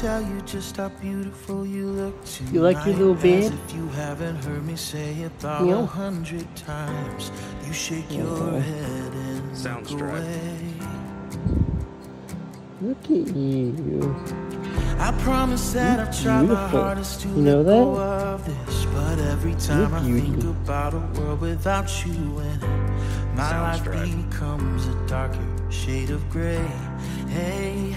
tell you just how beautiful you look tonight. You like your little bed? If you haven't heard me say it about Meow. a hundred times. You shake your head and Sounds look away. Look at you. I promise that I've tried my beautiful. hardest to You know let go that? of this, but every time I think beautiful. about a world without you in it, my Sounds life right. becomes a darker shade of gray. Hey, hey,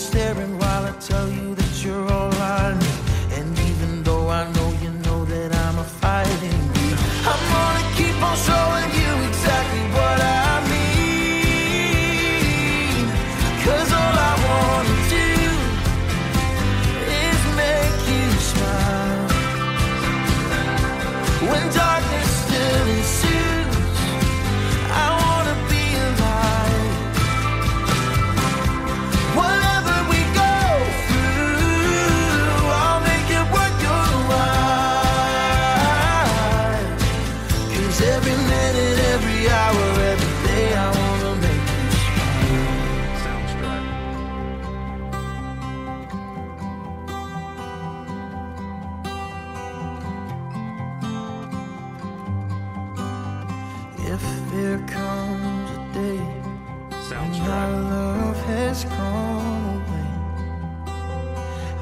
staring while I tell you there comes a day Sounds when our right. love has gone away,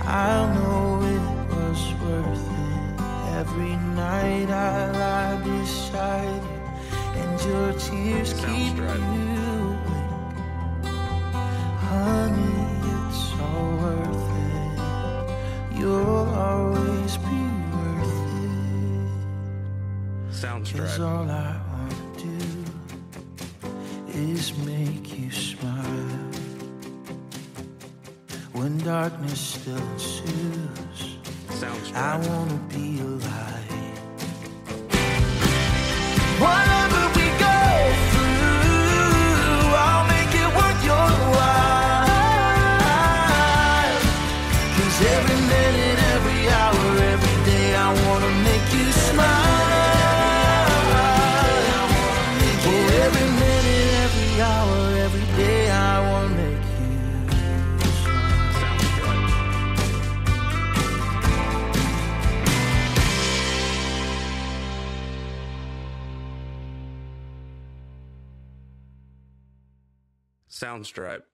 I'll know it was worth it. Every night I lie beside you, and your tears Sounds keep right. you awake. Honey, it's all worth it. You'll always be worth it. Sounds Cause right. all I is make you smile. When darkness still ensues, Sounds I right. wanna be alive. Whatever we go through, I'll make it worth your while. 'Cause every minute, every hour, every day, I wanna make you smile. Sound stripe.